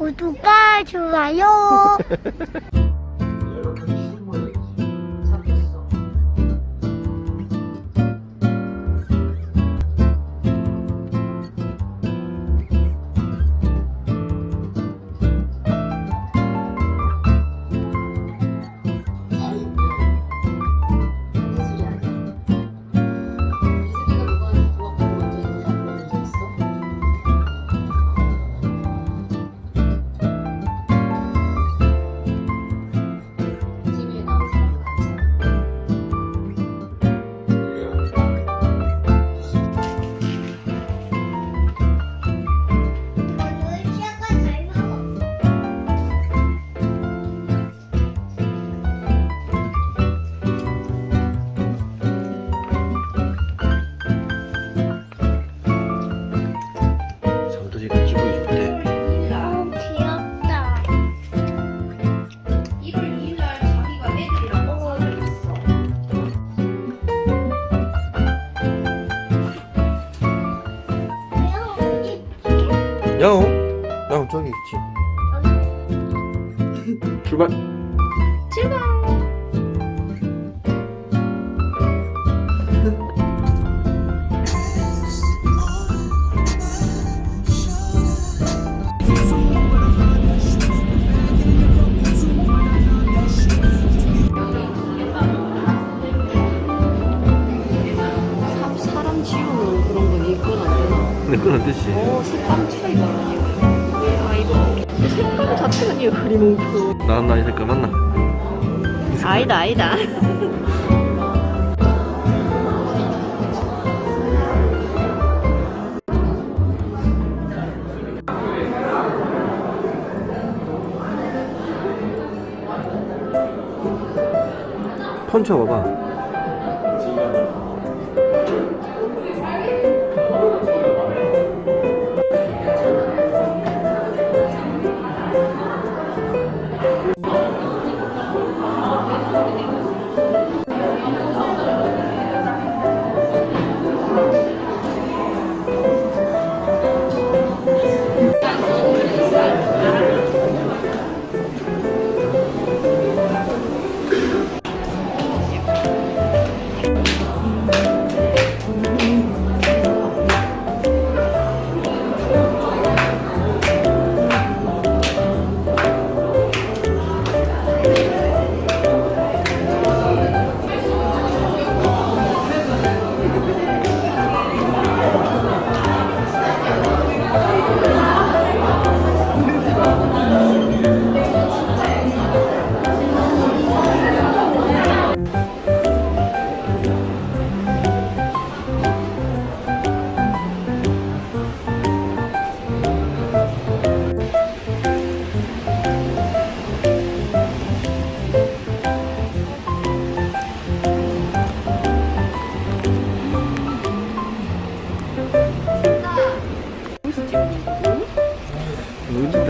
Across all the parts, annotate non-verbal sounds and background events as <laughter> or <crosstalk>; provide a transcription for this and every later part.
구독과 좋아요. <laughs> 야옹, 야옹 저기 있지. 출발. 사, 근데 그건 뜻이. 어, 색감 차이가. 아, 이거. 색감 자체가 이 흐리뭉프. 나는 나이 색깔 맞나? 아니다, 아니다. 펀쳐 봐봐.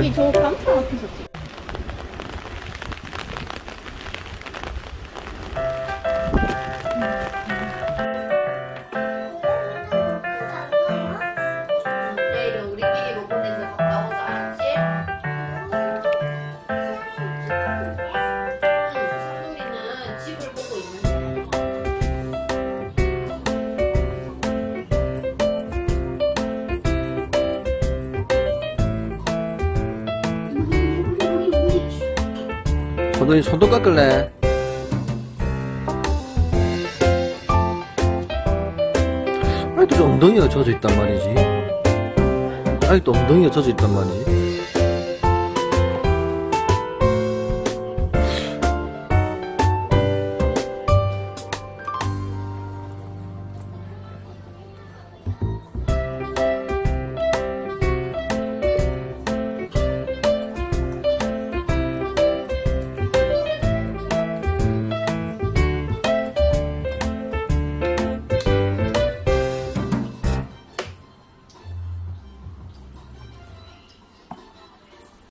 Wieso kommt er? 서동이 손도 깎을래? 아직도 좀 엉덩이가 젖어 있단 말이지. 아직도 엉덩이가 젖어 있단 말이지.